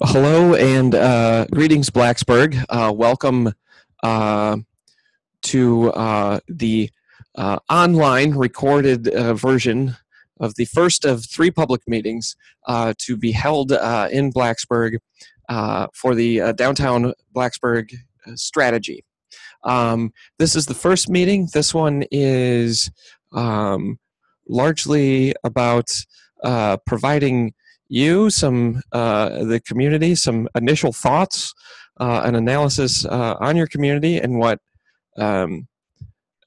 Hello and uh, greetings, Blacksburg. Uh, welcome uh, to uh, the uh, online recorded uh, version of the first of three public meetings to be held in Blacksburg for the downtown Blacksburg strategy. Um, this is the first meeting. This one is um, largely about providing you, some uh, the community, some initial thoughts, uh, an analysis uh, on your community and what um,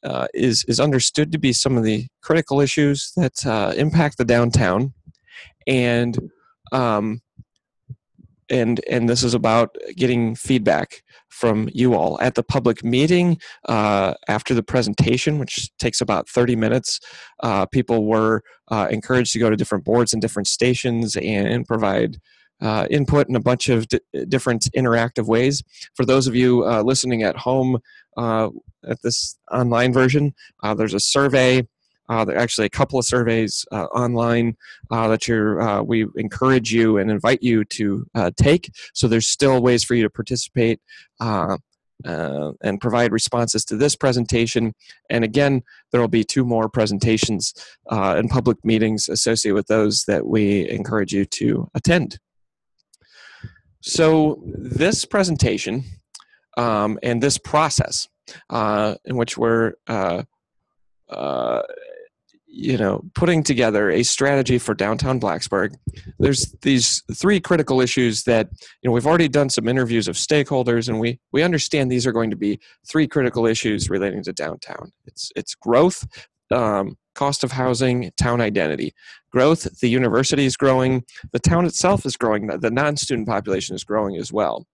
uh, is is understood to be some of the critical issues that uh, impact the downtown, and um, and and this is about getting feedback from you all. At the public meeting uh, after the presentation which takes about 30 minutes uh, people were uh, encouraged to go to different boards and different stations and, and provide uh, input in a bunch of d- different interactive ways. For those of you uh, listening at home uh, at this online version there's a survey uh, there are actually a couple of surveys uh, online uh, that you're, uh, we encourage you and invite you to uh, take. So there's still ways for you to participate uh, and provide responses to this presentation. And again, there will be two more presentations and public meetings associated with those that we encourage you to attend. So this presentation um, and this process in which we're uh, you know putting together a strategy for downtown blacksburg. There's these three critical issues that you know we've already done some interviews of stakeholders and we we understand these are going to be three critical issues relating to downtown. It's it's growth um, cost of housing town identity. Growth the university is growing the town itself is growing the non-student population is growing as well.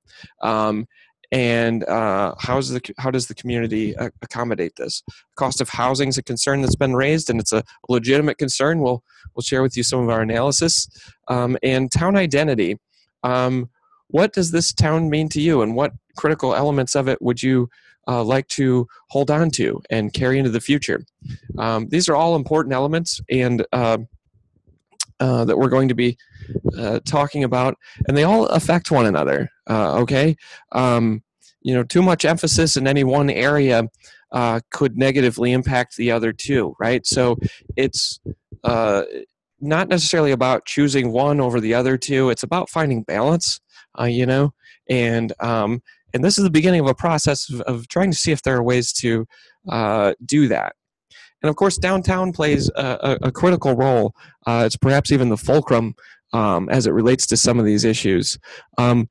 Um, and uh, how's the how does the community uh, accommodate this? Cost of housing is a concern that's been raised, and it's a legitimate concern. We'll we'll share with you some of our analysis um, and town identity. Um, what does this town mean to you, and what critical elements of it would you uh, like to hold on to and carry into the future? Um, these are all important elements, and uh, uh, that we're going to be uh, talking about, and they all affect one another. Uh, okay, um, you know, too much emphasis in any one area uh, could negatively impact the other two, right? So it's uh, not necessarily about choosing one over the other two. It's about finding balance, you know, and um, and this is the beginning of a process of, of trying to see if there are ways to do that. And of course, downtown plays a, a, a critical role. Uh, it's perhaps even the fulcrum um, as it relates to some of these issues. Um,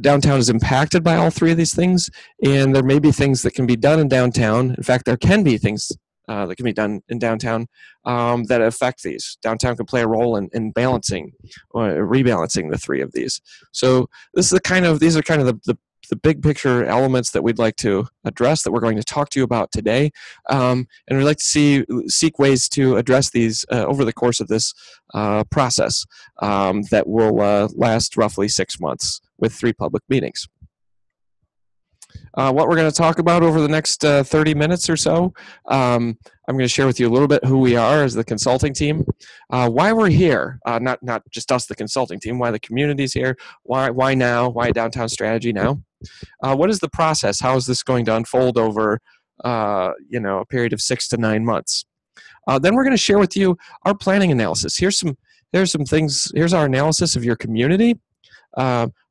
downtown is impacted by all three of these things, and there may be things that can be done in downtown. In fact, there can be things uh, that can be done in downtown um, that affect these. Downtown can play a role in, in balancing or rebalancing the three of these. So this is the kind of these are kind of the, the the big picture elements that we'd like to address that we're going to talk to you about today. Um, and we'd like to see seek ways to address these uh, over the course of this uh, process um, that will uh, last roughly six months with three public meetings. Uh, what we're going to talk about over the next uh, 30 minutes or so. Um, I'm going to share with you a little bit who we are as the consulting team, uh, why we're here, uh, not not just us, the consulting team, why the community's here, why why now, why downtown strategy now. Uh, what is the process? How is this going to unfold over uh, you know a period of six to nine months? then we're going to share with you our planning analysis. Here's some here's some things. Here's our analysis of your community.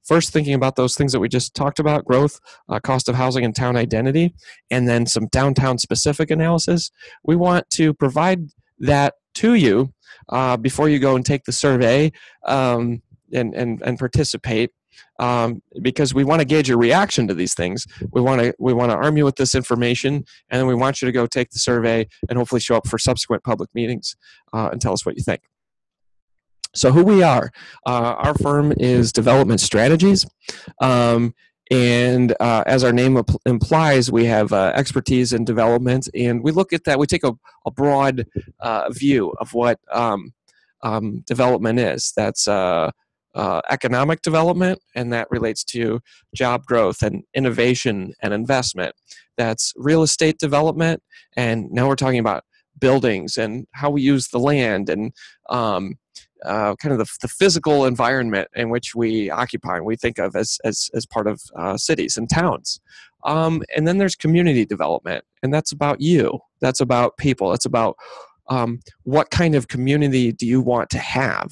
First thinking about those things that we just talked about growth uh, cost of housing and town identity and then some downtown specific analysis we want to provide that to you uh, before you go and take the survey um, and, and, and participate um, because we want to gauge your reaction to these things. We want to we want to arm you with this information, and then we want you to go take the survey and hopefully show up for subsequent public meetings uh, and tell us what you think. So, who we are, uh, our firm is Development Strategies. Um, and uh, as our name implies, we have uh, expertise in development, and we look at that. We take a, a broad uh, view of what um, um, development is. That's uh, uh, economic development, and that relates to job growth and innovation and investment. That's real estate development, and now we're talking about buildings and how we use the land and um, uh, kind of the, the, physical environment in which we occupy and we think of as, as, as part of uh, cities and towns. Um, and then there's community development, and that's about you. That's about people. That's about um, what kind of community do you want to have?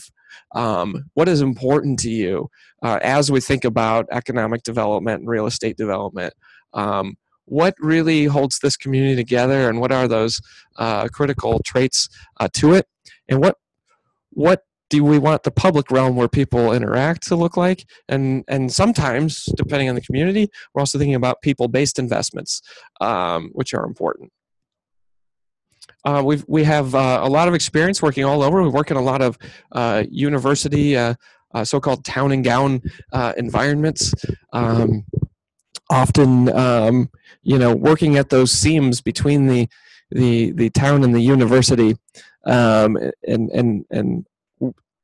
Um, what is important to you uh, as we think about economic development and real estate development? Um, what really holds this community together, and what are those uh, critical traits uh, to it? And what what do we want the public realm where people interact to look like? And and sometimes, depending on the community, we're also thinking about people-based investments, um, which are important. Uh, we we have uh, a lot of experience working all over. We work in a lot of uh, university, uh, uh, so-called town and gown uh, environments. Um, often, um, you know, working at those seams between the the the town and the university, um, and and and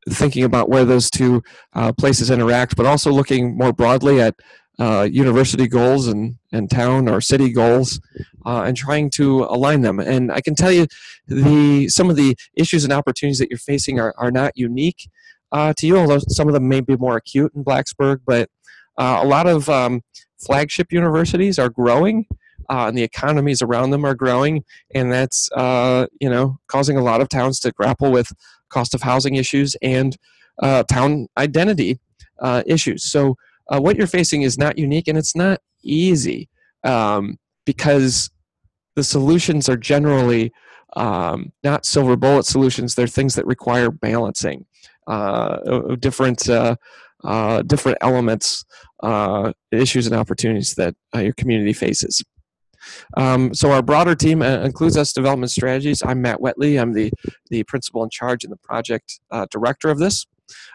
thinking about where those two uh, places interact, but also looking more broadly at uh, university goals and, and town or city goals uh, and trying to align them. And I can tell you the some of the issues and opportunities that you're facing are, are not unique uh, to you, although some of them may be more acute in Blacksburg, but uh, a lot of um, flagship universities are growing. Uh, and the economies around them are growing, and that's uh, you know causing a lot of towns to grapple with cost of housing issues, and uh, town identity uh, issues. So, uh, what you're facing is not unique and it's not easy um, because the solutions are generally um, not silver bullet solutions. They're things that require balancing uh, different uh, uh, different elements, issues, and opportunities that your community faces. Um, so our broader team uh, includes us development strategies. I'm Matt Wetli. I'm the, the principal in charge and the project uh, director of this.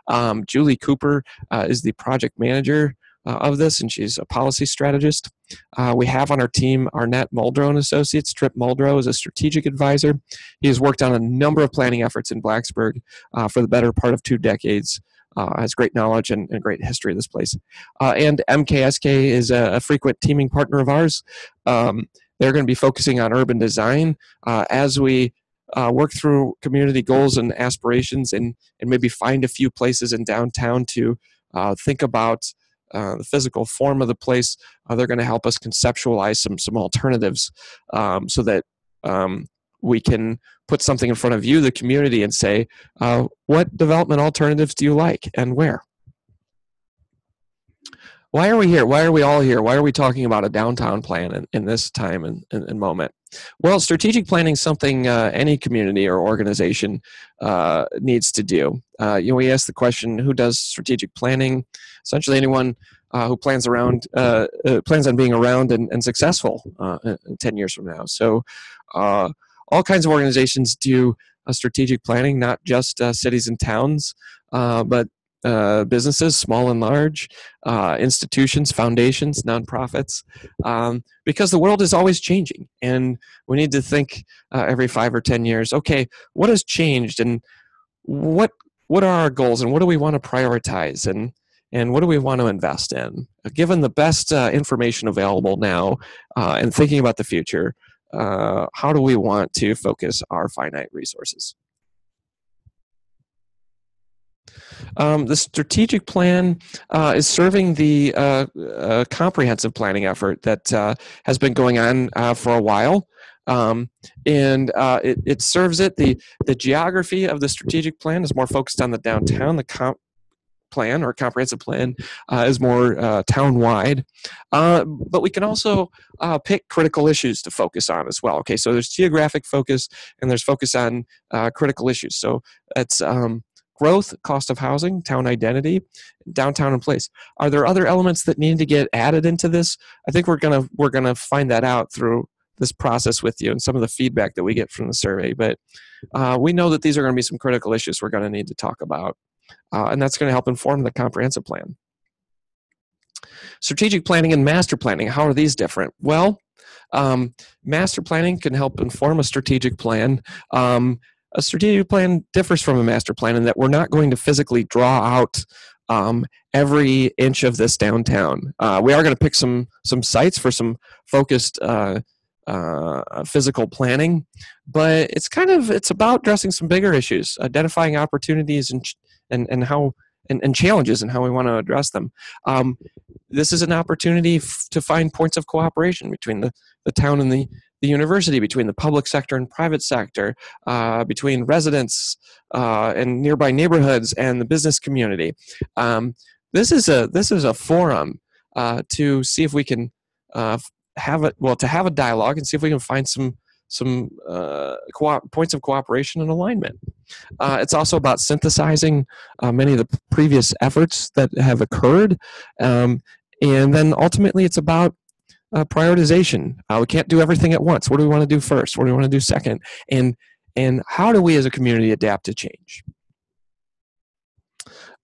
Um, Julie Cooper uh, is the project manager uh, of this, and she's a policy strategist. Uh, we have on our team Arnett Muldrow and Associates. Tripp Muldrow is a strategic advisor. He has worked on a number of planning efforts in Blacksburg uh, for the better part of two decades uh, has great knowledge and, and, great history of this place. Uh, and MKSK is a, a, frequent teaming partner of ours. Um, they're going to be focusing on urban design uh, as we uh, work through community goals and aspirations and, and maybe find a few places in downtown to uh, think about uh, the physical form of the place. they're going to help us conceptualize some, some alternatives um, so that um, we can put something in front of you, the community, and say, uh, what development alternatives do you like and where? Why are we here? Why are we all here? Why are we talking about a downtown plan in, in this time and, and, and moment? Well, strategic planning is something uh, any community or organization uh, needs to do. Uh, you know, we ask the question, who does strategic planning? Essentially, anyone uh, who plans around uh, uh, plans on being around and, and successful ten years from now. So, all kinds of organizations do uh, strategic planning, not just uh, cities and towns, uh, but uh, businesses, small and large, uh, institutions, foundations, nonprofits, um, because the world is always changing, and we need to think uh, every five or ten years. Okay, what has changed, and what what are our goals, and what do we want to prioritize, and and what do we want to invest in? Given the best information available now, and thinking about the future, uh, how do we want to focus our finite resources? Um, the strategic plan uh, is serving the uh, uh, comprehensive planning effort that uh, has been going on uh, for a while. Um, and uh, it, it, serves it. The, the geography of the strategic plan is more focused on the downtown. The plan or comprehensive plan uh, is more uh, town wide. Uh, but we can also uh, pick critical issues to focus on as well. Okay, so there's geographic focus and there's focus on uh, critical issues. So it's um, growth, cost of housing, town identity, downtown and place. Are there other elements that need to get added into this? I think we're gonna we're gonna find that out through this process with you and some of the feedback that we get from the survey. But uh, we know that these are going to be some critical issues we're going to need to talk about uh, and that's going to help inform the comprehensive plan. Strategic planning and master planning, how are these different? Well, um, master planning can help inform a strategic plan. Um, a strategic plan differs from a master plan in that we're not going to physically draw out um, every inch of this downtown. Uh, we are going to pick some some sites for some focused uh, uh, physical planning, but it's kind of it's about addressing some bigger issues, identifying opportunities and ch- and and how and, and challenges and how we want to address them. Um, this is an opportunity f- to find points of cooperation between the, the town and the, the university, between the public sector and private sector, uh, between residents uh, and nearby neighborhoods and the business community. Um, this is a this is a forum uh, to see if we can uh, have a well to have a dialogue and see if we can find some some uh, co- points of cooperation and alignment. Uh, it's also about synthesizing uh, many of the previous efforts that have occurred. Um, and then ultimately, it's about uh, prioritization. Uh, we can't do everything at once. What do we want to do first? What do we want to do second? And, and how do we as a community adapt to change?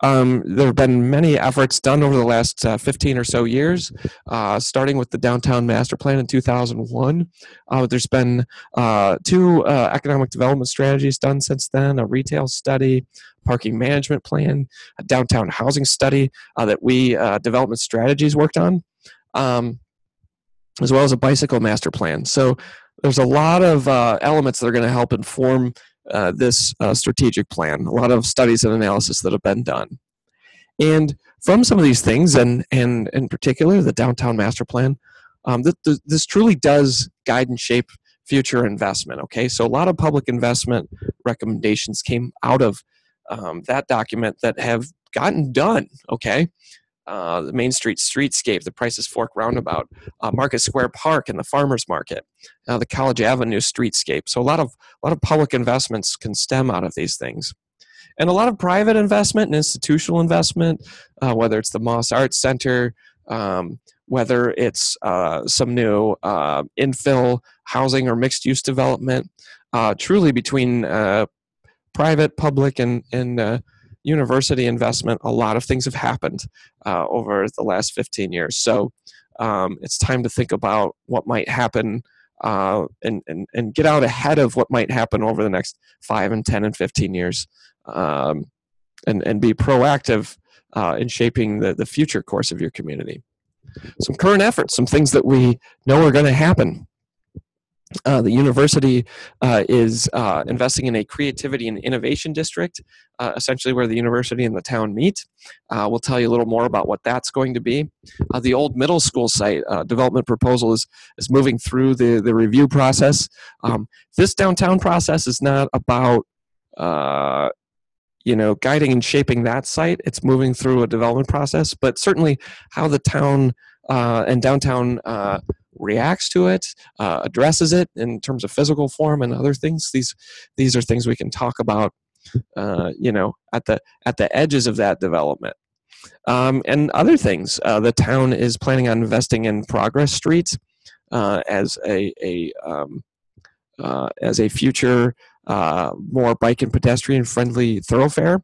Um, there have been many efforts done over the last uh, 15 or so years, uh, starting with the Downtown Master Plan in 2001. Uh, there's been uh, two uh, economic development strategies done since then a retail study, parking management plan, a downtown housing study uh, that we development strategies worked on, um, as well as a bicycle master plan. So there's a lot of elements that are going to help inform uh, this uh, strategic plan. A lot of studies and analysis that have been done. And from some of these things, and, and in particular the downtown master plan, um, th- th- this truly does guide and shape future investment. Okay, so a lot of public investment recommendations came out of um, that document that have gotten done. Okay, uh, the Main Street streetscape, the Prices Fork roundabout, uh, Market Square Park, and the Farmers Market, uh, the College Avenue streetscape. So a lot of a lot of public investments can stem out of these things, and a lot of private investment and institutional investment, uh, whether it's the Moss Arts Center. Um, whether it's uh, some new infill housing or mixed use development, truly between private, public, and, and university investment, a lot of things have happened uh, over the last 15 years. So um, it's time to think about what might happen uh, and, and, and get out ahead of what might happen over the next 5 and 10 and 15 years um, and, and be proactive uh, in shaping the, the future course of your community. Some current efforts, some things that we know are going to happen. Uh, the university uh, is uh, investing in a creativity and innovation district, uh, essentially where the university and the town meet. Uh, we'll tell you a little more about what that's going to be. Uh, the old middle school site development proposal is, is moving through the, the review process. Um, this downtown process is not about you know guiding and shaping that site. It's moving through a development process, but certainly how the town and downtown reacts to it, uh, addresses it in terms of physical form and other things. These these are things we can talk about, uh, you know, at the at the edges of that development. Um, and other things, uh, the town is planning on investing in Progress Street uh, as a, a um, uh, as a future uh, more bike and pedestrian friendly thoroughfare.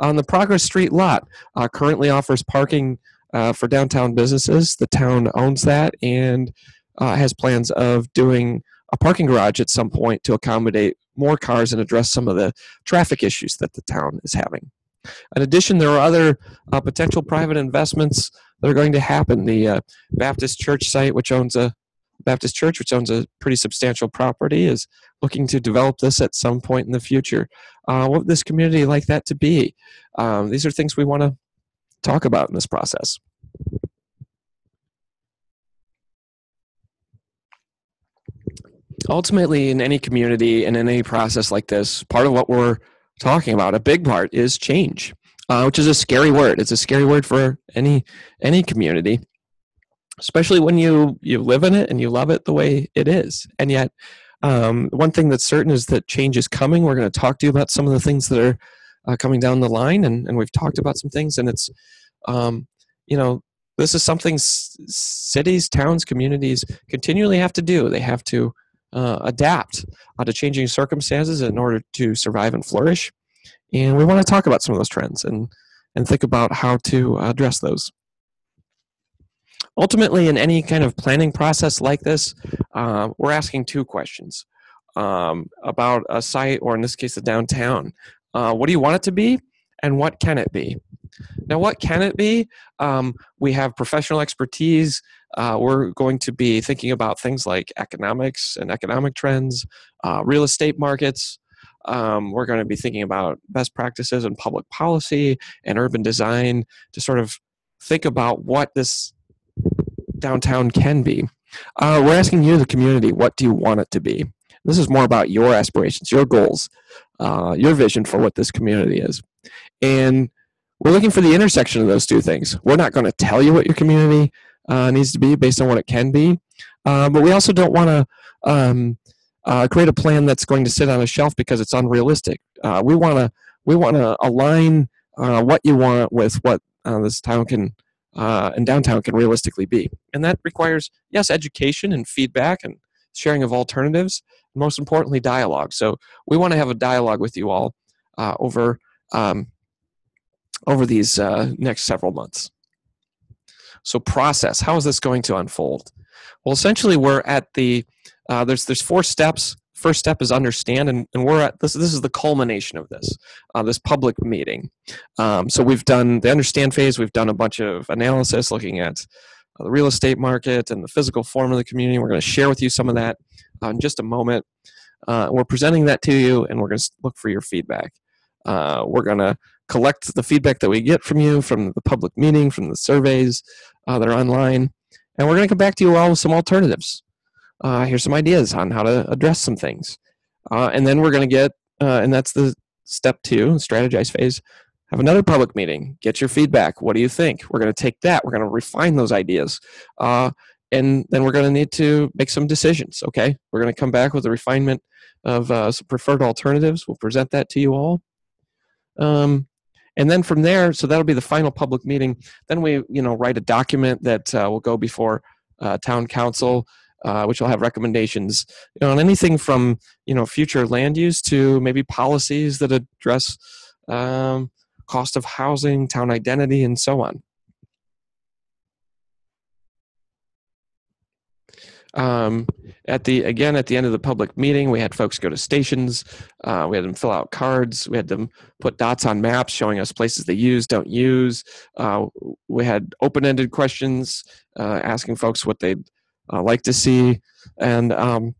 On the Progress Street lot, currently offers parking uh, for downtown businesses. The town owns that and uh, has plans of doing a parking garage at some point to accommodate more cars and address some of the traffic issues that the town is having. In addition, there are other uh, potential private investments that are going to happen. The uh, Baptist Church site, which owns a Baptist Church, which owns a pretty substantial property, is looking to develop this at some point in the future. Uh, what would this community like that to be? Um, these are things we want to talk about in this process. Ultimately, in any community and in any process like this, part of what we're talking about, a big part, is change, uh, which is a scary word. It's a scary word for any any community, especially when you you live in it and you love it the way it is. And yet, um, one thing that's certain is that change is coming. We're going to talk to you about some of the things that are uh, coming down the line, and, and we've talked about some things, and it's um, you know this is something cities, towns, communities continually have to do. They have to uh, adapt uh, to changing circumstances in order to survive and flourish. And we want to talk about some of those trends and and think about how to address those. Ultimately, in any kind of planning process like this, uh, we're asking two questions um, about a site, or in this case, the downtown. Uh, what do you want it to be, and what can it be? Now, what can it be? Um, we have professional expertise. Uh, we're going to be thinking about things like economics and economic trends, uh, real estate markets, Um, we're going to be thinking about best practices in public policy and urban design to sort of think about what this downtown can be. Uh, we're asking you, the community, what do you want it to be? This is more about your aspirations, your goals, uh, your vision for what this community is. And we're looking for the intersection of those two things. We're not going to tell you what your community uh, needs to be based on what it can be, uh, but we also don't want to um, uh, create a plan that's going to sit on a shelf because it's unrealistic. Uh, we want to we want to align what you want with what this town can and downtown can realistically be, and that requires yes education and feedback and sharing of alternatives, most importantly dialogue. So we want to have a dialogue with you all over. Um, over these next several months. So process, how is this going to unfold? Well, essentially, we're at the uh, there's there's four steps. First step is understand, and, and we're at this. This is the culmination of this uh, this public meeting. Um, so we've done the understand phase. We've done a bunch of analysis looking at uh, the real estate market and the physical form of the community. We're going to share with you some of that uh, in just a moment. Uh, we're presenting that to you, and we're going to look for your feedback. Uh, we're going to collect the feedback that we get from you from the public meeting, from the surveys uh, that are online, and we're going to come back to you all with some alternatives. Uh, here's some ideas on how to address some things, uh, and then we're going to get, uh, and that's the step two, strategize phase. Have another public meeting. Get your feedback. What do you think? We're going to take that. We're going to refine those ideas, uh, and then we're going to need to make some decisions. Okay, we're going to come back with a refinement of uh, some preferred alternatives. We'll present that to you all. Um, and then from there so that'll be the final public meeting then we you know write a document that uh, will go before uh, town council uh, which will have recommendations you know on anything from you know future land use to maybe policies that address um, cost of housing town identity and so on Um, at the again at the end of the public meeting, we had folks go to stations. Uh, we had them fill out cards. We had them put dots on maps showing us places they use, don't use. Uh, we had open-ended questions uh, asking folks what they'd uh, like to see, and um,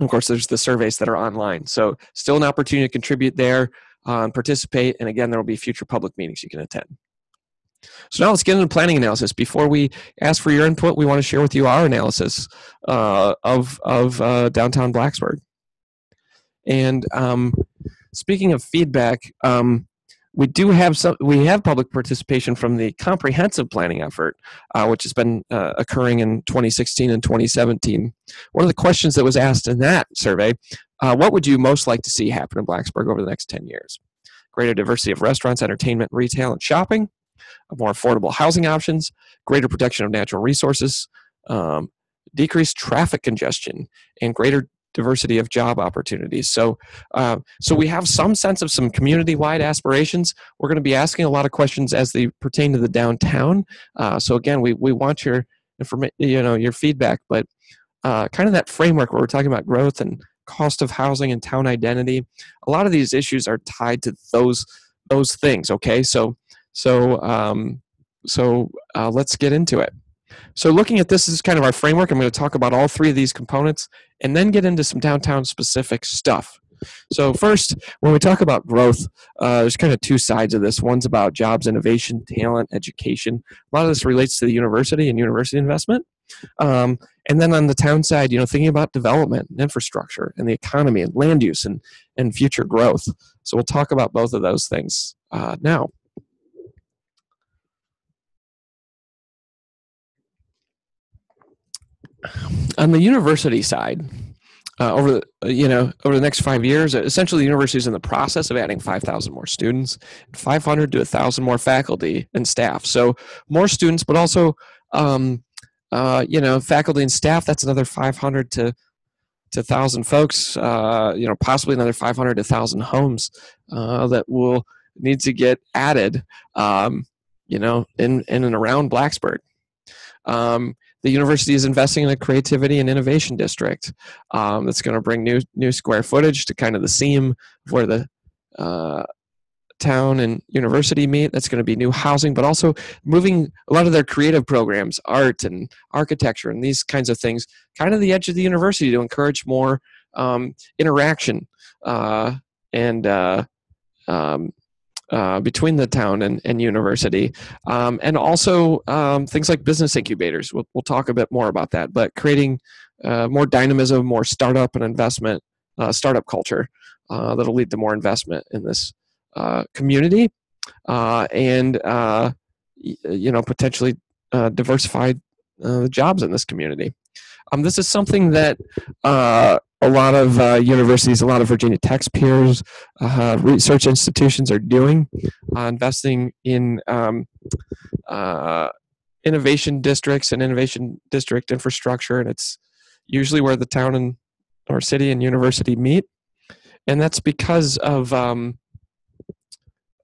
of course, there's the surveys that are online. So still an opportunity to contribute there uh, and participate. And again, there will be future public meetings you can attend. So now let's get into planning analysis. Before we ask for your input, we want to share with you our analysis uh, of of uh, downtown Blacksburg. And um, speaking of feedback, um, we do have some. We have public participation from the comprehensive planning effort, uh, which has been uh, occurring in 2016 and 2017. One of the questions that was asked in that survey: uh, What would you most like to see happen in Blacksburg over the next 10 years? Greater diversity of restaurants, entertainment, retail, and shopping more affordable housing options, greater protection of natural resources, um, decreased traffic congestion, and greater diversity of job opportunities. So, uh, so we have some sense of some community-wide aspirations. We're going to be asking a lot of questions as they pertain to the downtown. Uh, so again, we we want your information, you know, your feedback, but uh, kind of that framework where we're talking about growth and cost of housing and town identity. A lot of these issues are tied to those those things. Okay, so so, um, so uh, let's get into it. So, looking at this, is kind of our framework. I'm going to talk about all three of these components and then get into some downtown specific stuff. So, first, when we talk about growth, uh, there's kind of two sides of this. One's about jobs, innovation, talent, education. A lot of this relates to the university and university investment. Um, and then on the town side, you know, thinking about development and infrastructure and the economy and land use and, and future growth. So, we'll talk about both of those things uh, now. On the university side, uh, over the you know over the next five years, essentially the university is in the process of adding 5,000 more students, 500 to 1,000 more faculty and staff. So more students, but also um, uh, you know faculty and staff. That's another 500 to to 1,000 folks. Uh, you know possibly another 500 to 1,000 homes uh, that will need to get added. Um, you know in in and around Blacksburg. Um, the university is investing in a creativity and innovation district um, that's going to bring new new square footage to kind of the seam where the uh, town and university meet. That's going to be new housing, but also moving a lot of their creative programs, art and architecture and these kinds of things, kind of the edge of the university to encourage more um, interaction uh, and uh, um, uh, between the town and, and university, um, and also um, things like business incubators. We'll, we'll talk a bit more about that, but creating uh, more dynamism, more startup and investment, uh, startup culture uh, that'll lead to more investment in this uh, community, and you know potentially diversified jobs in this community. Um, this is something that a lot of uh, universities, a lot of Virginia Tech's peers, uh, research institutions are doing, uh, investing in um, uh, innovation districts and innovation district infrastructure, and it's usually where the town and or city and university meet, and that's because of um,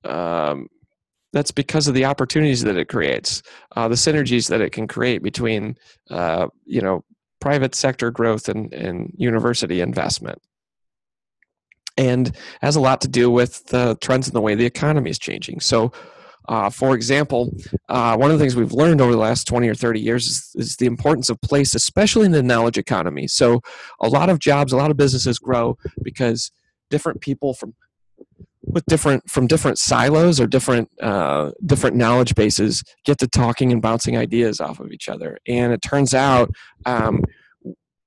um, that's because of the opportunities that it creates, uh, the synergies that it can create between uh, you know private sector growth and, and university investment. And has a lot to do with the trends in the way the economy is changing. So, uh, for example, uh, one of the things we've learned over the last 20 or 30 years is, is, the importance of place, especially in the knowledge economy. So, a lot of jobs, a lot of businesses grow because different people from with different from different silos or different uh, different knowledge bases get to talking and bouncing ideas off of each other. And it turns out um,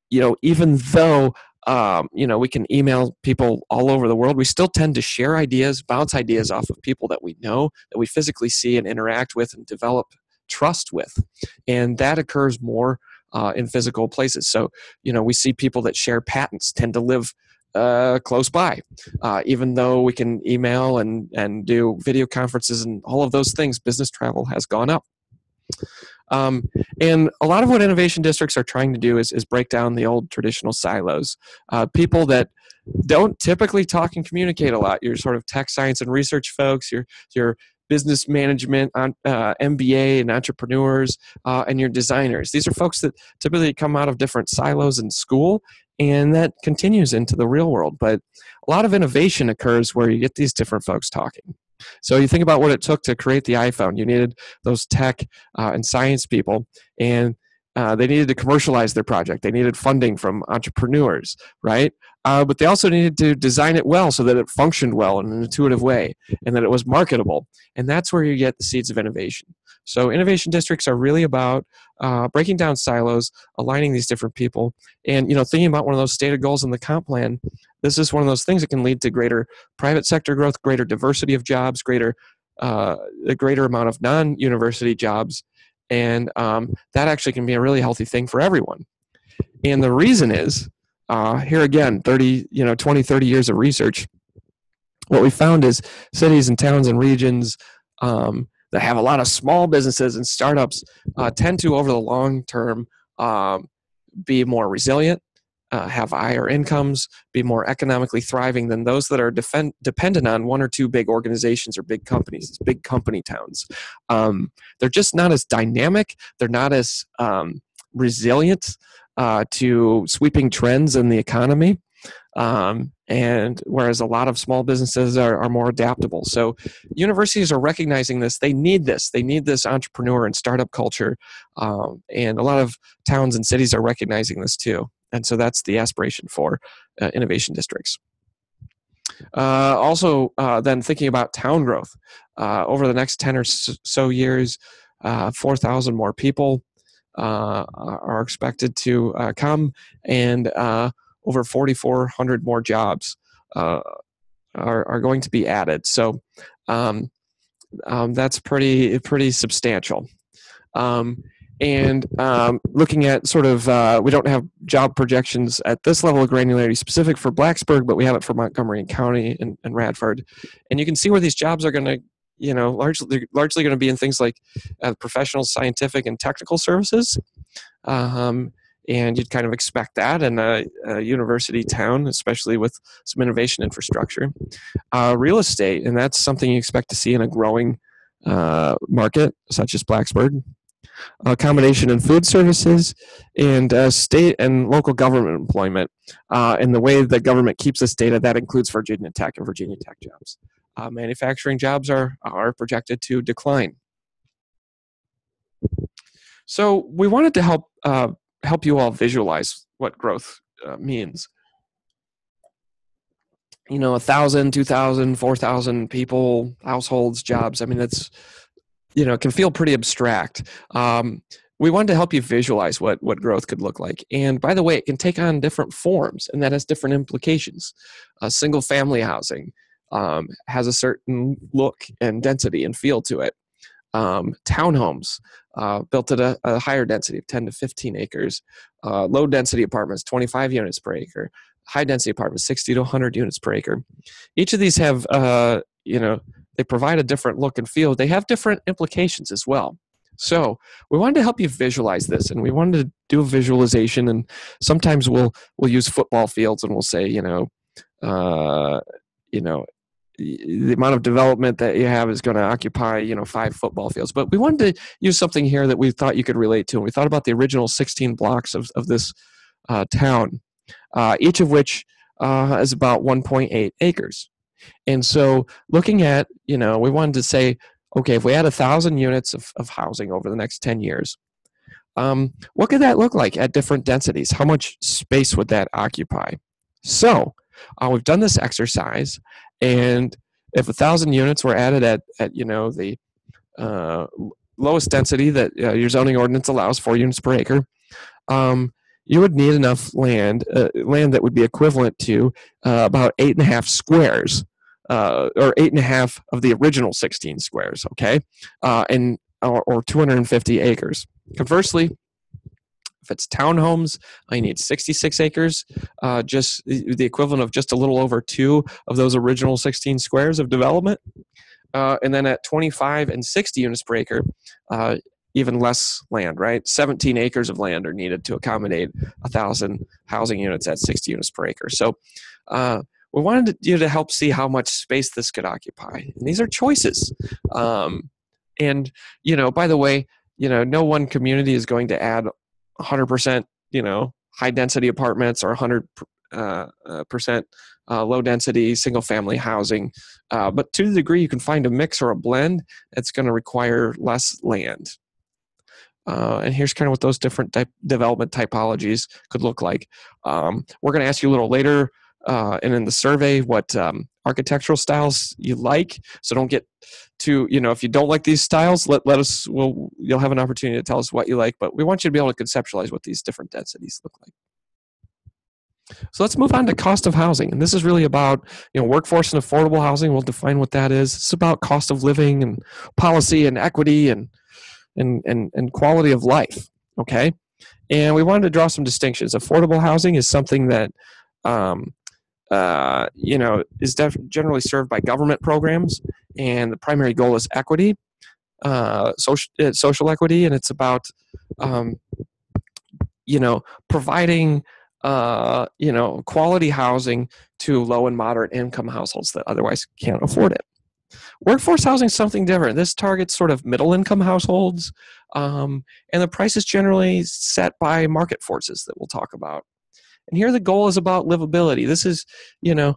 you know even though um, you know we can email people all over the world we still tend to share ideas bounce ideas off of people that we know that we physically see and interact with and develop trust with. And that occurs more uh, in physical places. So you know we see people that share patents tend to live uh, close by. Uh, even though we can email and, and do video conferences and all of those things, business travel has gone up. Um, and a lot of what innovation districts are trying to do is, is break down the old traditional silos. Uh, people that don't typically talk and communicate a lot. Your sort of tech science and research folks, your your business management, uh, MBA, and entrepreneurs, uh, and your designers. These are folks that typically come out of different silos in school and that continues into the real world. But a lot of innovation occurs where you get these different folks talking. So you think about what it took to create the iPhone. You needed those tech uh, and science people, and uh, they needed to commercialize their project. They needed funding from entrepreneurs, right? Uh, but they also needed to design it well so that it functioned well in an intuitive way and that it was marketable. And that's where you get the seeds of innovation. So innovation districts are really about uh, breaking down silos, aligning these different people, and you know thinking about one of those stated goals in the comp plan. This is one of those things that can lead to greater private sector growth, greater diversity of jobs, greater uh, a greater amount of non-university jobs, and um, that actually can be a really healthy thing for everyone. And the reason is uh, here again 30 you know 20 30 years of research what we found is cities and towns and regions um, that have a lot of small businesses and startups uh, tend to over the long term um, be more resilient uh, have higher incomes be more economically thriving than those that are defend- dependent on one or two big organizations or big companies big company towns um, they're just not as dynamic they're not as um, resilient uh, to sweeping trends in the economy. Um, and whereas a lot of small businesses are, are more adaptable. So universities are recognizing this. They need this. They need this entrepreneur and startup culture. Um, and a lot of towns and cities are recognizing this too. And so that's the aspiration for uh, innovation districts. Uh, also, uh, then thinking about town growth. Uh, over the next 10 or so years, uh, 4,000 more people uh, are expected to come, and over 4,400 more jobs are, are going to be added. So um, um, that's pretty pretty substantial. Um, and um, looking at sort of, uh, we don't have job projections at this level of granularity specific for Blacksburg, but we have it for Montgomery County and, and Radford. And you can see where these jobs are going to you know largely largely going to be in things like uh, professional scientific and technical services. Um, and you'd kind of expect that in a, a, university town especially with some innovation infrastructure. Uh, real estate and that's something you expect to see in a growing uh, market such as blacksburg accommodation and food services, and uh, state and local government employment. Uh, and the way the government keeps this data, that includes Virginia Tech and Virginia Tech jobs uh, manufacturing jobs are, are projected to decline. So we wanted to help uh, help you all visualize what growth uh, means. you know, a thousand, two thousand, four thousand people, households, jobs. I mean, that's you know, can feel pretty abstract. Um, we wanted to help you visualize what what growth could look like. And by the way, it can take on different forms, and that has different implications. Uh, single family housing um, has a certain look and density and feel to it. Um, townhomes uh, built at a, a, higher density of 10 to 15 acres. Uh, low density apartments, 25 units per acre. High density apartments, 60 to 100 units per acre. Each of these have, uh, you know, they provide a different look and feel. They have different implications as well. So we wanted to help you visualize this, and we wanted to do a visualization. And sometimes we'll we'll use football fields, and we'll say, you know, uh, you know, the amount of development that you have is going to occupy you know five football fields but we wanted to use something here that we thought you could relate to and we thought about the original 16 blocks of, of this uh, town uh, each of which uh, is about 1.8 acres and so looking at you know we wanted to say okay, if we had a thousand units of, of housing over the next 10 years, um, what could that look like at different densities? How much space would that occupy? So uh, we've done this exercise, and if a thousand units were added at, at you know the uh, lowest density that uh, your zoning ordinance allows, four units per acre, um, you would need enough land, uh, land that would be equivalent to uh, about eight and a half squares uh, or eight and a half of the original 16 squares, okay, uh, and or, or 250 acres. Conversely, if it's townhomes, I need 66 acres, uh, just the equivalent of just a little over two of those original 16 squares of development. Uh, and then at 25 and 60 units per acre, uh, even less land, right? 17 acres of land are needed to accommodate a thousand housing units at 60 units per acre. So, uh, we wanted you to help see how much space this could occupy. And these are choices. Um, and, you know, by the way, you know, no one community is going to add 100%, you know, high density apartments or 100 uh, uh, percent uh, low density single family housing. Uh, but to the degree you can find a mix or a blend, it's going to require less land. Uh, and here's kind of what those different type development typologies could look like. Um, we're going to ask you a little later uh, and in the survey what um, architectural styles you like. So don't get too, you know, if you don't like these styles, let, let us, we'll, you'll have an opportunity to tell us what you like, but we want you to be able to conceptualize what these different densities look like. So let's move on to cost of housing. And this is really about, you know, workforce and affordable housing. We'll define what that is. It's about cost of living and policy and equity and, and, and, and quality of life. Okay. And we wanted to draw some distinctions. Affordable housing is something that um, uh, you know, is def- generally served by government programs, and the primary goal is equity, uh, social uh, social equity, and it's about um, you know providing uh, you know quality housing to low and moderate income households that otherwise can't afford it. Workforce housing is something different. This targets sort of middle income households, um, and the price is generally set by market forces that we'll talk about. And here the goal is about livability. This is, you know,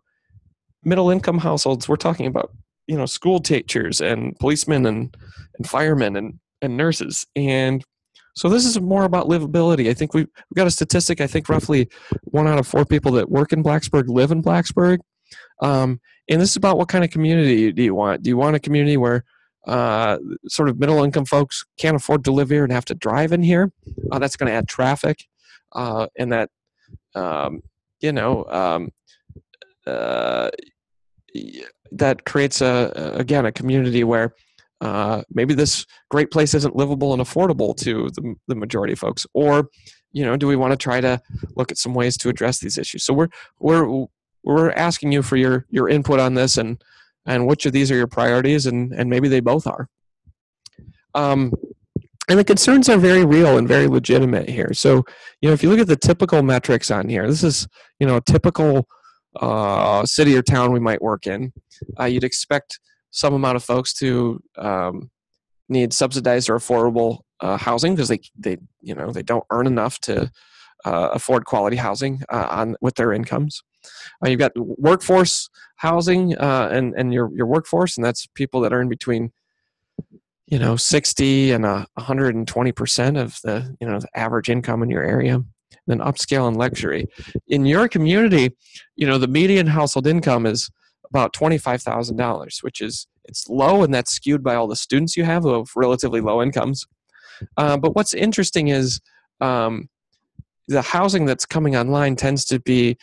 middle income households. We're talking about, you know, school teachers and policemen and, and firemen and, and nurses. And so this is more about livability. I think we've, we've got a statistic. I think roughly one out of four people that work in Blacksburg live in Blacksburg. Um, and this is about what kind of community do you want? Do you want a community where uh, sort of middle income folks can't afford to live here and have to drive in here? Uh, that's going to add traffic, uh, and that um, you know, um, uh, that creates a again a community where uh, maybe this great place isn't livable and affordable to the, the majority of folks, or you know, do we want to try to look at some ways to address these issues? So we're we're we're asking you for your your input on this and and which of these are your priorities and and maybe they both are. Um, and the concerns are very real and very legitimate here. So, you know, if you look at the typical metrics on here, this is, you know, a typical uh, city or town we might work in. Uh, you'd expect some amount of folks to um, need subsidized or affordable uh, housing because they, they, you know, they don't earn enough to uh, afford quality housing uh, on with their incomes. Uh, you've got workforce housing and and your your workforce, and that's people that are in between you know 60 and a 120 percent of the you know the average income in your area then upscale and luxury. In your community, you know, the median household income is about $25,000, which is it's low and that's skewed by all the students you have who have relatively low incomes. Uh, but what's interesting is um, the housing that's coming online tends to be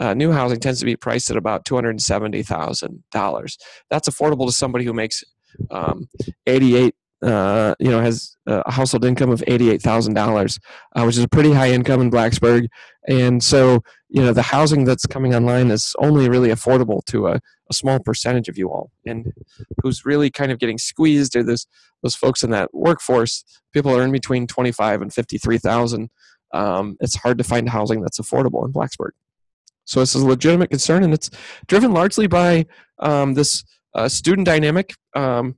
uh, new housing tends to be priced at about two hundred seventy thousand dollars. That's affordable to somebody who makes um, eighty-eight. Uh, you know, has a household income of eighty-eight thousand uh, dollars, which is a pretty high income in Blacksburg. And so, you know, the housing that's coming online is only really affordable to a, a small percentage of you all. And who's really kind of getting squeezed are those those folks in that workforce. People earn between twenty-five and fifty-three thousand. Um, it's hard to find housing that's affordable in Blacksburg. So this is a legitimate concern, and it's driven largely by um, this uh, student dynamic, um,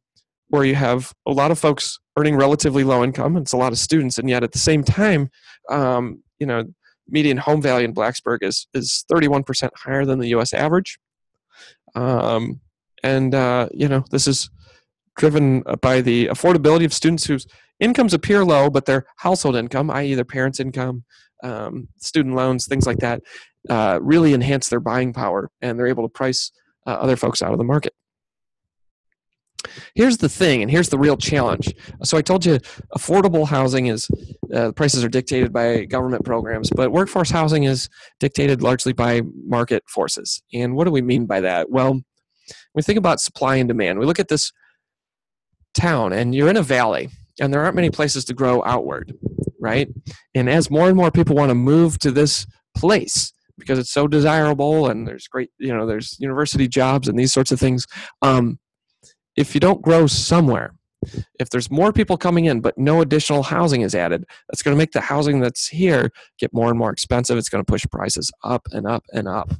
where you have a lot of folks earning relatively low income. It's a lot of students, and yet at the same time, um, you know, median home value in Blacksburg is is 31% higher than the U.S. average. Um, and uh, you know, this is driven by the affordability of students whose incomes appear low, but their household income, i.e., their parents' income, um, student loans, things like that, uh, really enhance their buying power and they're able to price uh, other folks out of the market. Here's the thing, and here's the real challenge. So I told you, affordable housing is uh, prices are dictated by government programs, but workforce housing is dictated largely by market forces. And what do we mean by that? Well, we think about supply and demand. We look at this town, and you're in a valley, and there aren't many places to grow outward, right? And as more and more people want to move to this place, because it's so desirable and there's great you know there's university jobs and these sorts of things um, if you don't grow somewhere if there's more people coming in but no additional housing is added that's going to make the housing that's here get more and more expensive. It's going to push prices up and up and up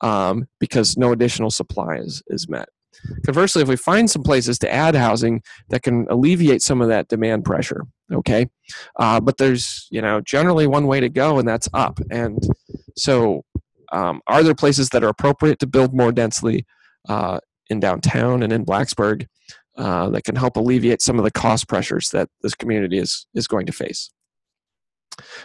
um, because no additional supply is, is met. Conversely, if we find some places to add housing that can alleviate some of that demand pressure, okay, uh, but there's you know generally one way to go, and that's up. And so, um, are there places that are appropriate to build more densely? Uh, in downtown and in Blacksburg uh, that can help alleviate some of the cost pressures that this community is is going to face?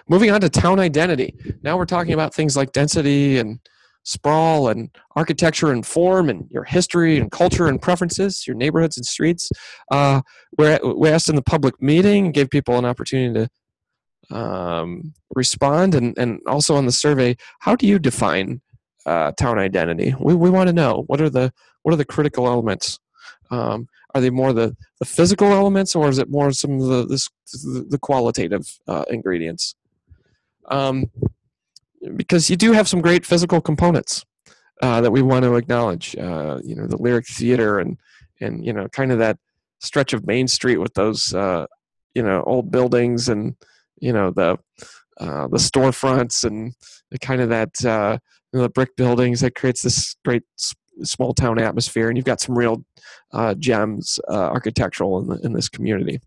Moving on to town identity. Now we're talking about things like density and sprawl and architecture and form and your history and culture and preferences, your neighborhoods and streets. Uh, we asked in the public meeting, gave people an opportunity to um, respond, and, and also on the survey, how do you define uh, town identity? We, we want to know what are the what are the critical elements. Um, are they more the, the physical elements, or is it more some of the this, the qualitative uh, ingredients? Um, because you do have some great physical components uh, that we want to acknowledge. Uh, you know, the lyric theater and and you know, kind of that stretch of Main Street with those uh, you know old buildings and you know the uh, the storefronts and the kind of that uh, you know, the brick buildings that creates this great small town atmosphere. And you've got some real uh, gems architectural in, the, in this community.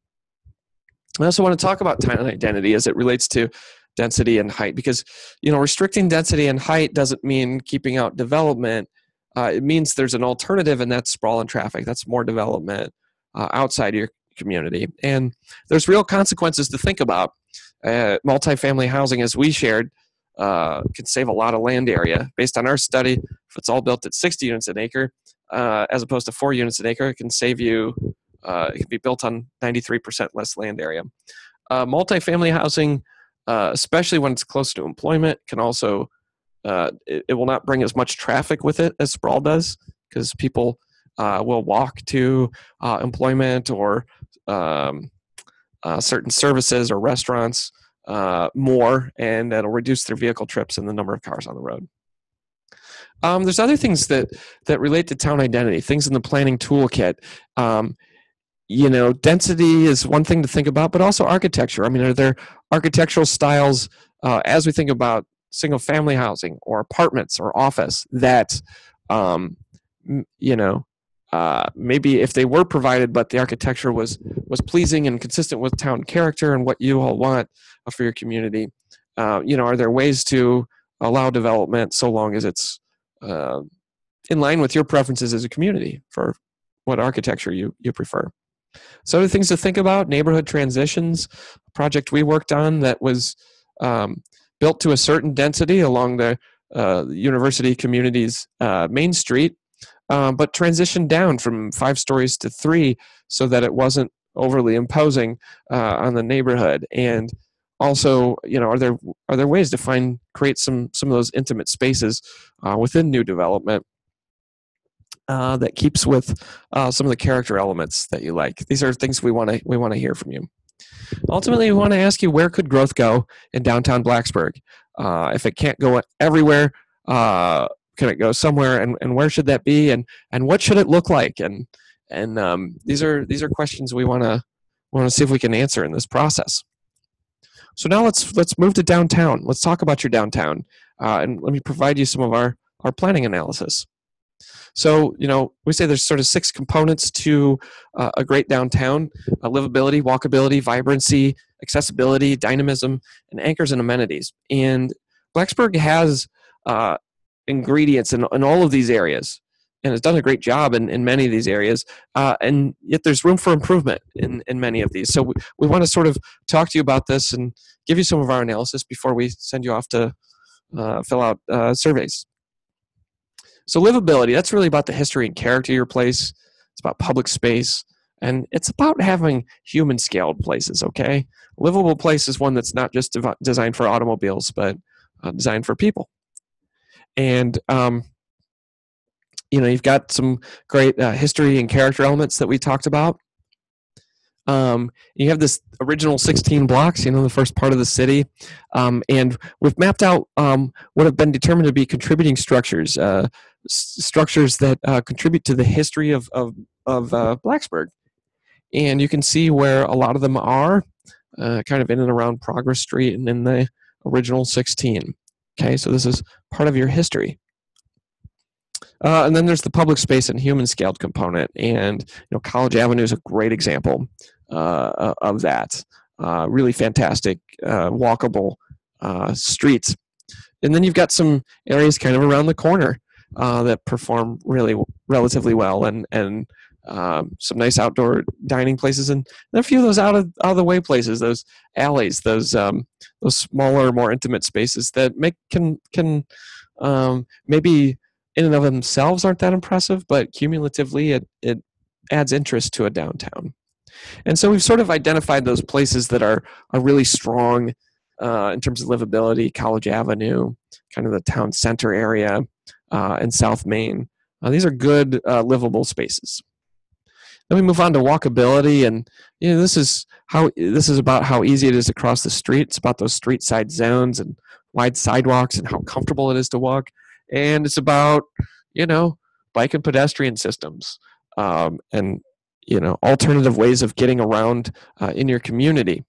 I also want to talk about town identity as it relates to density and height because you know restricting density and height doesn't mean keeping out development uh, it means there's an alternative and that's sprawl and traffic that's more development uh, outside your community and there's real consequences to think about uh, multifamily housing as we shared uh, can save a lot of land area. Based on our study if it's all built at 60 units an acre uh, as opposed to four units an acre it can save you uh, it can be built on 93% less land area. Multifamily housing uh, especially when it's close to employment, can also uh, it, it, will not bring as much traffic with it as sprawl does because people uh, will walk to uh, employment or um, uh, certain services or restaurants uh, more, and that'll reduce their vehicle trips and the number of cars on the road. Um, there's other things that that relate to town identity, things in the planning toolkit. Um, you know, density is one thing to think about, but also architecture. I mean, are there architectural styles uh, as we think about single family housing or apartments or office that, um, you know, uh, maybe if they were provided, but the architecture was was pleasing and consistent with town character and what you all want uh, for your community. Uh, you know, are there ways to allow development so long as it's uh, in line with your preferences as a community for what architecture you you prefer? So other things to think about: neighborhood transitions. A project we worked on that was um, built to a certain density along the uh, university community's uh, main street, um, but transitioned down from five stories to three so that it wasn't overly imposing uh, on the neighborhood. And also, you know, are there are there ways to find create some some of those intimate spaces uh, within new development uh, that keeps with uh, some of the character elements that you like? These are things we want to we want to hear from you. Ultimately, we want to ask you where could growth go in downtown Blacksburg? Uh, if it can't go everywhere, uh, can it go somewhere, and, and where should that be, and and what should it look like? And and um, these are these are questions we want to want to see if we can answer in this process. So now let's let's move to downtown. Let's talk about your downtown, uh, and let me provide you some of our our planning analysis. So, you know, we say there's sort of six components to uh, a great downtown uh, livability, walkability, vibrancy, accessibility, dynamism, and anchors and amenities. And Blacksburg has uh, ingredients in, in all of these areas and has done a great job in, in many of these areas. Uh, and yet there's room for improvement in, in many of these. So we, we want to sort of talk to you about this and give you some of our analysis before we send you off to uh, fill out uh, surveys. So livability, that's really about the history and character of your place. It's about public space. And it's about having human scaled places, okay? Livable place is one that's not just designed for automobiles, but uh, designed for people. And, um, you know, you've got some great uh, history and character elements that we talked about. Um, you have this original 16 blocks, you know, the first part of the city. Um, and we've mapped out um, what have been determined to be contributing structures, uh, s- structures that uh, contribute to the history of, of, of uh, Blacksburg. And you can see where a lot of them are uh, kind of in and around Progress Street and in the original 16. Okay, so this is part of your history. Uh, and then there's the public space and human scaled component, and you know College Avenue is a great example uh, of that. Uh, really fantastic, uh, walkable uh, streets. And then you've got some areas kind of around the corner uh, that perform really relatively well, and and um, some nice outdoor dining places, and a few of those out of out of the way places, those alleys, those um, those smaller, more intimate spaces that make can can um, maybe in and of themselves aren't that impressive, but cumulatively it it adds interest to a downtown. And so we've sort of identified those places that are are really strong uh, in terms of livability. College Avenue, kind of the town center area, uh, and South Main. Uh, these are good uh, livable spaces. Then we move on to walkability, and you know this is how this is about how easy it is to cross the street. It's about those street side zones and wide sidewalks and how comfortable it is to walk. And it's about you know bike and pedestrian systems um, and you know alternative ways of getting around uh, in your community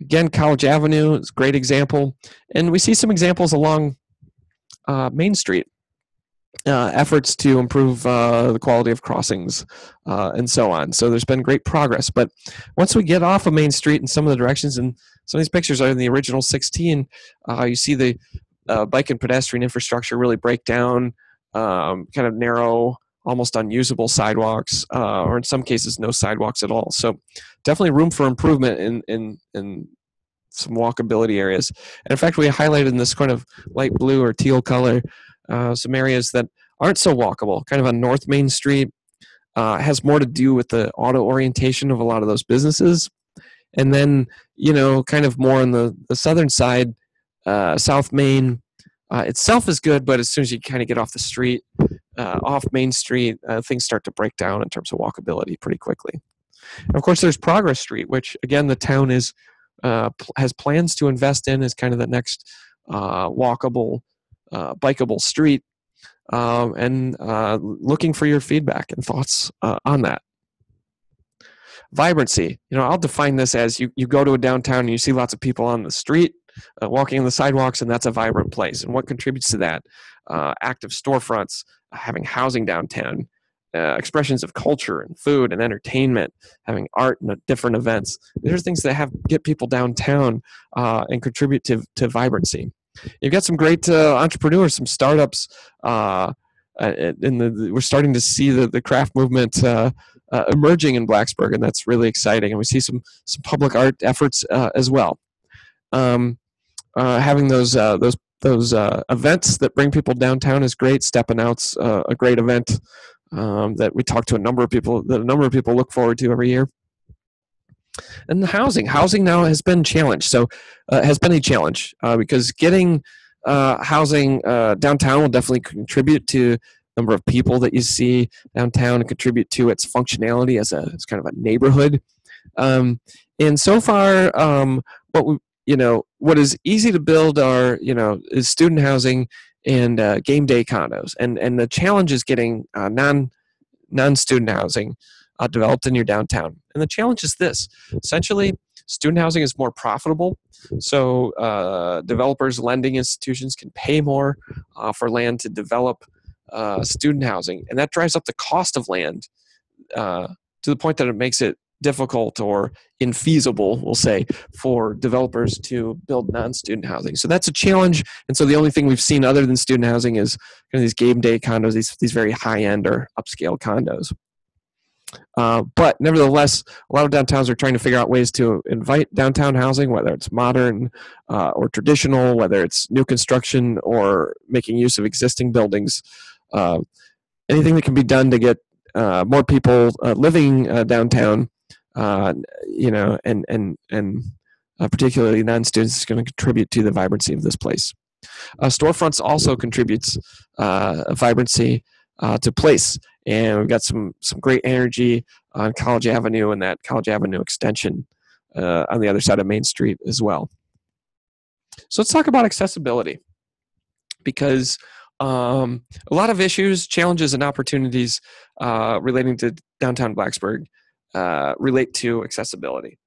again college avenue is a great example and we see some examples along uh, main street uh, efforts to improve uh, the quality of crossings uh, and so on so there's been great progress but once we get off of main street in some of the directions and some of these pictures are in the original 16 uh, you see the bike and pedestrian infrastructure really break down um, kind of narrow almost unusable sidewalks, uh, or in some cases, no sidewalks at all. So, definitely room for improvement in in in some walkability areas. And in fact, we highlighted in this kind of light blue or teal color uh, some areas that aren't so walkable, kind of on North Main Street. Uh, has more to do with the auto orientation of a lot of those businesses. And then, you know, kind of more on the, the southern side, uh, South Main uh, itself is good, but as soon as you kind of get off the street, uh, off Main Street, uh, things start to break down in terms of walkability pretty quickly. And of course, there's Progress Street, which again the town is uh, pl- has plans to invest in as kind of the next uh, walkable, uh, bikeable street, um, and looking for your feedback and thoughts on that vibrancy you know i'll define this as you, you go to a downtown and you see lots of people on the street uh, walking on the sidewalks, and that's a vibrant place. And what contributes to that? Uh, active storefronts, having housing downtown, uh, expressions of culture and food and entertainment, having art and different events. These are things that have get people downtown uh, and contribute to, to vibrancy. You've got some great uh, entrepreneurs, some startups. Uh, in the, we're starting to see the, the craft movement uh, uh, emerging in Blacksburg, and that's really exciting. And we see some some public art efforts uh, as well. Um, uh, having those those those events that bring people downtown is great. Stepping Out's uh, a great event um, that we talk to a number of people that a number of people look forward to every year. And the housing, housing now has been challenged. So uh, has been a challenge uh, because getting uh, housing uh, downtown will definitely contribute to number of people that you see downtown and contribute to its functionality as a as kind of a neighborhood. Um, and so far, um, what we you know what is easy to build are you know is student housing and uh, game day condos, and and the challenge is getting uh, non non student housing uh, developed in your downtown. And the challenge is this: essentially, student housing is more profitable, so uh, developers, lending institutions can pay more uh, for land to develop uh, student housing, and that drives up the cost of land to the point that it makes it difficult or infeasible, we'll say, for developers to build non-student housing. So that's a challenge. And so the only thing we've seen other than student housing is kind of these game day condos, these these very high-end or upscale condos. Uh, but nevertheless, a lot of downtowns are trying to figure out ways to invite downtown housing, whether it's modern uh, or traditional, whether it's new construction or making use of existing buildings. Uh, anything that can be done to get uh, more people uh, living downtown you know, and and and particularly non-students is going to contribute to the vibrancy of this place. Storefronts also contributes vibrancy to place, and we've got some some great energy on College Avenue and that College Avenue extension uh, on the other side of Main Street as well. So let's talk about accessibility, because um, a lot of issues, challenges, and opportunities uh, relating to downtown Blacksburg uh, relate to accessibility.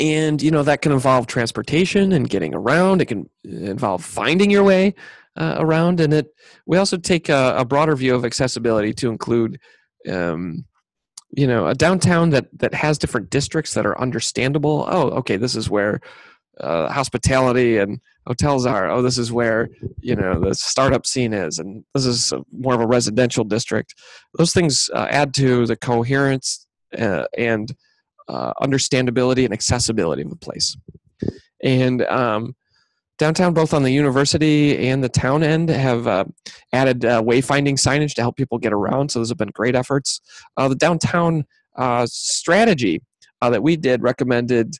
And you know that can involve transportation and getting around. It can involve finding your way uh, around, and it. We also take a, a, broader view of accessibility to include, um, you know, a downtown that that has different districts that are understandable. Oh, okay, this is where uh, hospitality and hotels are. Oh, this is where you know the startup scene is, and this is more of a residential district. Those things uh, add to the coherence uh, and uh, understandability and accessibility of the place. And um, downtown, both on the university and the town end, have uh, added uh, wayfinding signage to help people get around. So those have been great efforts. Uh, the downtown strategy that we did recommended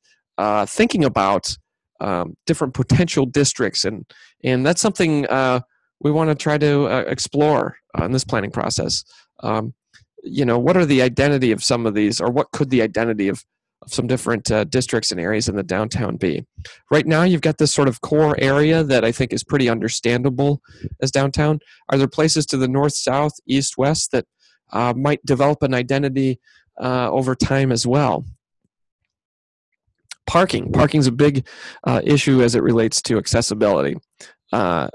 thinking about um, different potential districts, and and that's something uh, we want to try to uh, explore uh, in this planning process. Um, you know, what are the identity of some of these, or what could the identity of of some different uh, districts and areas in the downtown be? Right now, you've got this sort of core area that I think is pretty understandable as downtown. Are there places to the north, south, east, west that uh, might develop an identity uh, over time as well? parking. Parking is a big uh, issue as it relates to accessibility. Uh,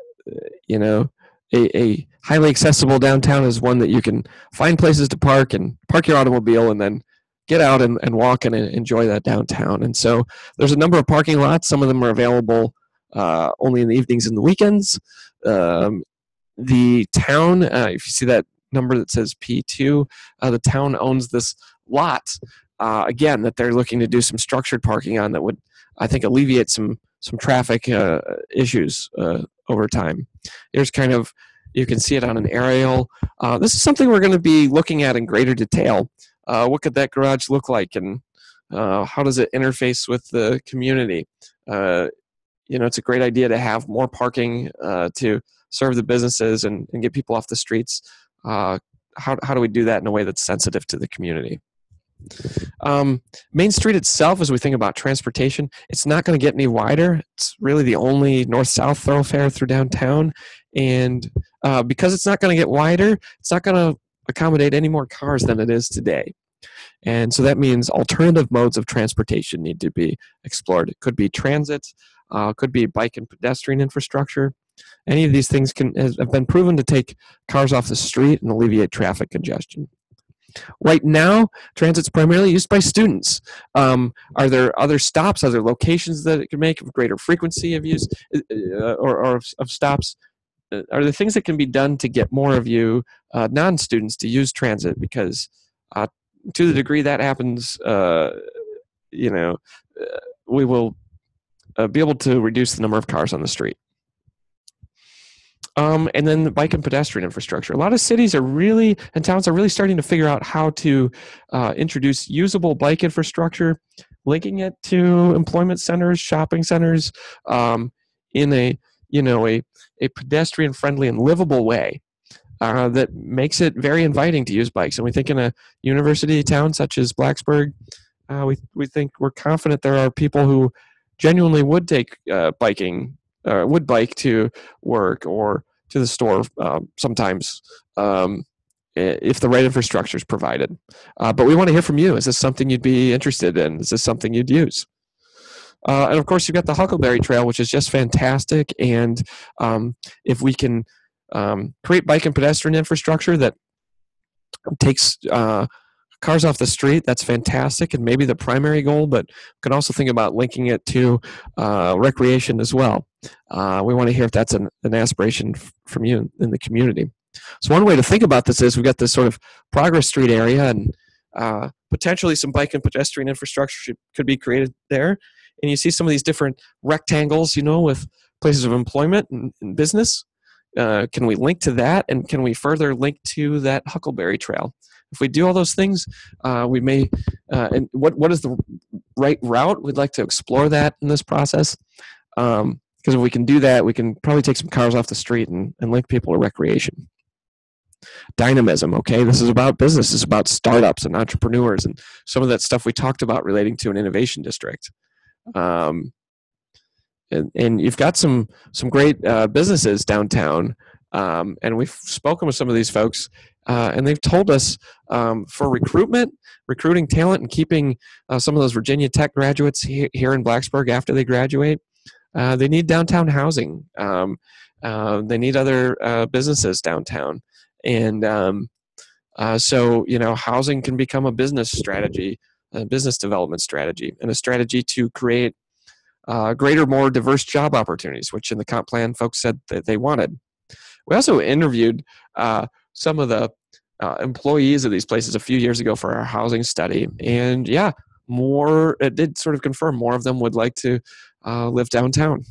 you know, a, a, highly accessible downtown is one that you can find places to park and park your automobile and then get out and, and walk and enjoy that downtown. And so there's a number of parking lots. Some of them are available uh, only in the evenings and the weekends. Um, the town, uh, if you see that number that says P2, uh, the town owns this lot uh, again that they're looking to do some structured parking on that would I think alleviate some some traffic uh, issues uh, over time. There's kind of you can see it on an aerial. This is something we're going to be looking at in greater detail. Uh, what could that garage look like, and uh, how does it interface with the community? you know, it's a great idea to have more parking to serve the businesses and, and get people off the streets. how, how do we do that in a way that's sensitive to the community? Um, Main Street itself, as we think about transportation, it's not going to get any wider. It's really the only north-south thoroughfare through downtown, and uh, because it's not going to get wider, it's not going to accommodate any more cars than it is today. And so that means alternative modes of transportation need to be explored. It could be transit, uh, could be bike and pedestrian infrastructure. Any of these things can have been proven to take cars off the street and alleviate traffic congestion. Right now, transit's primarily used by students. Um, are there other stops, other locations that it can make of greater frequency of use uh, uh, or, or of, of, stops? Uh, are there things that can be done to get more of you uh, non-students to use transit? Because uh, to the degree that happens, uh, you know, we will uh, be able to reduce the number of cars on the street. Um, and then the bike and pedestrian infrastructure. A lot of cities are really and towns are really starting to figure out how to uh, introduce usable bike infrastructure, linking it to employment centers, shopping centers, um, in a you know a a pedestrian friendly and livable way. Uh, that makes it very inviting to use bikes. And we think in a university town such as Blacksburg, uh, we we think we're confident there are people who genuinely would take uh, biking, uh, would bike to work or to the store um, sometimes um, if the right infrastructure is provided. Uh, but we want to hear from you. Is this something you'd be interested in? Is this something you'd use? Uh, and of course, you've got the Huckleberry Trail, which is just fantastic. And um, if we can um, create bike and pedestrian infrastructure that takes uh, cars off the street, that's fantastic and maybe the primary goal, but can also think about linking it to uh, recreation as well. Uh, we want to hear if that's an, an aspiration from you in the community. So one way to think about this is we've got this sort of Progress Street area and uh, potentially some bike and pedestrian infrastructure should, could be created there. And you see some of these different rectangles, you know, with places of employment and, and business. Uh, can we link to that? And can we further link to that huckleberry trail? If we do all those things uh, we may uh, and what, what is the right route? We'd like to explore that in this process because um, if we can do that we can probably take some cars off the street and, and link people to recreation. Dynamism okay? This is about business. Is about startups and entrepreneurs and some of that stuff we talked about relating to an innovation district um, and, and you've got some some great uh, businesses downtown. Um, and we've spoken with some of these folks uh, and they've told us um, for recruitment recruiting talent and keeping uh, some of those virginia tech graduates he- here in blacksburg after they graduate uh, they need downtown housing. Um, uh, they need other uh, businesses downtown. And um, so you know housing can become a business strategy a business development strategy and a strategy to create uh, greater, more diverse job opportunities, which in the comp plan folks said that they wanted. We also interviewed uh, some of the uh, employees of these places a few years ago for our housing study, and yeah, more it did sort of confirm more of them would like to uh, live downtown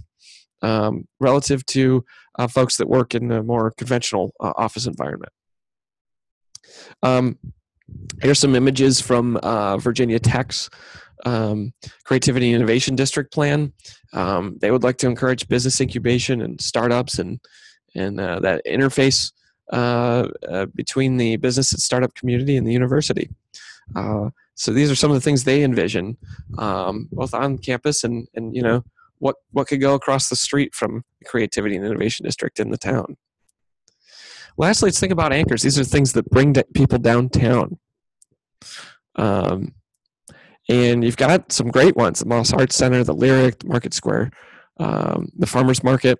um, relative to uh, folks that work in a more conventional uh, office environment. Um, here's some images from Virginia Tech's um, creativity and innovation district plan. Um, they would like to encourage business incubation and startups and and uh, that interface uh, uh, between the business and startup community and the university. Uh, so these are some of the things they envision, um, both on campus and and you know what what could go across the street from the creativity and innovation district in the town. Lastly, let's think about anchors. These are things that bring people downtown. Um, and you've got some great ones: the Moss Arts Center, the Lyric, the Market Square, um, the Farmers Market.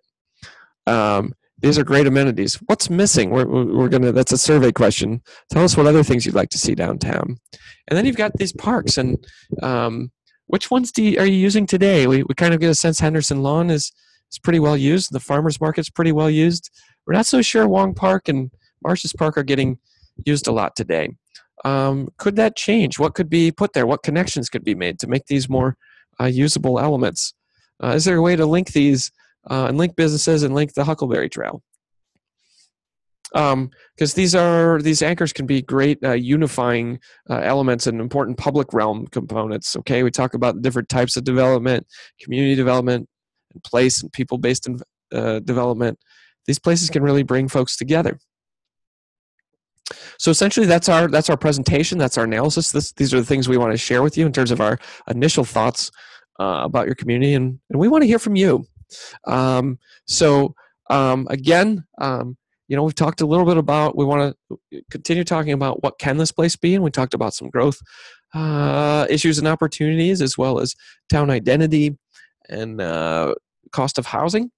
Um, these are great amenities. What's missing? We're, we're gonna. That's a survey question. Tell us what other things you'd like to see downtown. And then you've got these parks, and um, which ones do you, are you using today? We we kind of get a sense Henderson Lawn is is pretty well used. The Farmers Market's pretty well used. We're not so sure Wong Park and Marsh's Park are getting used a lot today. Um, could that change? What could be put there? What connections could be made to make these more uh, usable elements? Uh, is there a way to link these uh, and link businesses and link the Huckleberry Trail? Because um, these are these anchors can be great uh, unifying uh, elements and important public realm components. Okay, we talk about different types of development, community development, and place and people-based in, uh, development. These places can really bring folks together. So essentially, that's our that's our presentation. That's our analysis. This, these are the things we want to share with you in terms of our initial thoughts uh, about your community, and, and we want to hear from you. Um, so um, again, um, you know, we've talked a little bit about. We want to continue talking about what can this place be, and we talked about some growth uh, issues and opportunities, as well as town identity and uh, cost of housing.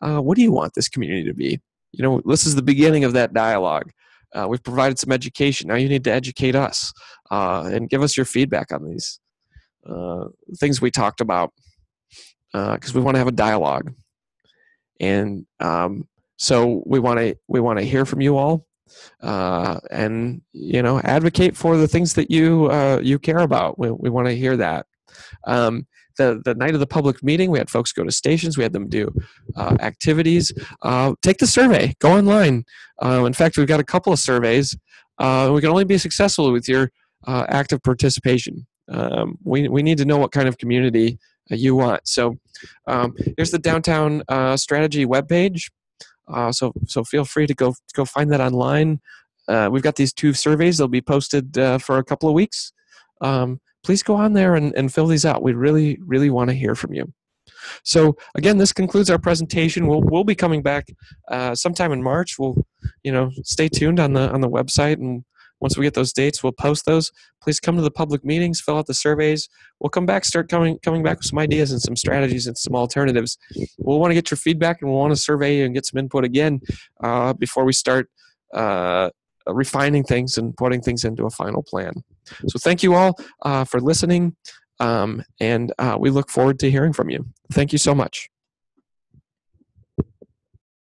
Uh, what do you want this community to be? You know, this is the beginning of that dialogue. Uh, we've provided some education. Now you need to educate us uh, and give us your feedback on these uh, things we talked about because uh, we want to have a dialogue. And um, so we want to we want to hear from you all uh, and you know advocate for the things that you you care about. We, we want to hear that. Um, the, the night of the public meeting, we had folks go to stations, we had them do uh, activities. Uh, take the survey, go online. Uh, in fact, we've got a couple of surveys. Uh, we can only be successful with your uh, active participation. Um, we, we need to know what kind of community you want. So um, here's the downtown strategy webpage. Uh, so so feel free to go go find that online. Uh, we've got these two surveys; they'll be posted uh, for a couple of weeks. Um, please go on there and, and fill these out. We really really want to hear from you. So again, this concludes our presentation. We'll we'll be coming back uh, sometime in March. We'll you know stay tuned on the on the website and once we get those dates, we'll post those. Please come to the public meetings, fill out the surveys. We'll come back, start coming coming back with some ideas and some strategies and some alternatives. We'll want to get your feedback and we'll want to survey and get some input again uh, before we start uh, refining things and putting things into a final plan. So thank you all uh, for listening, um, and uh, we look forward to hearing from you. Thank you so much.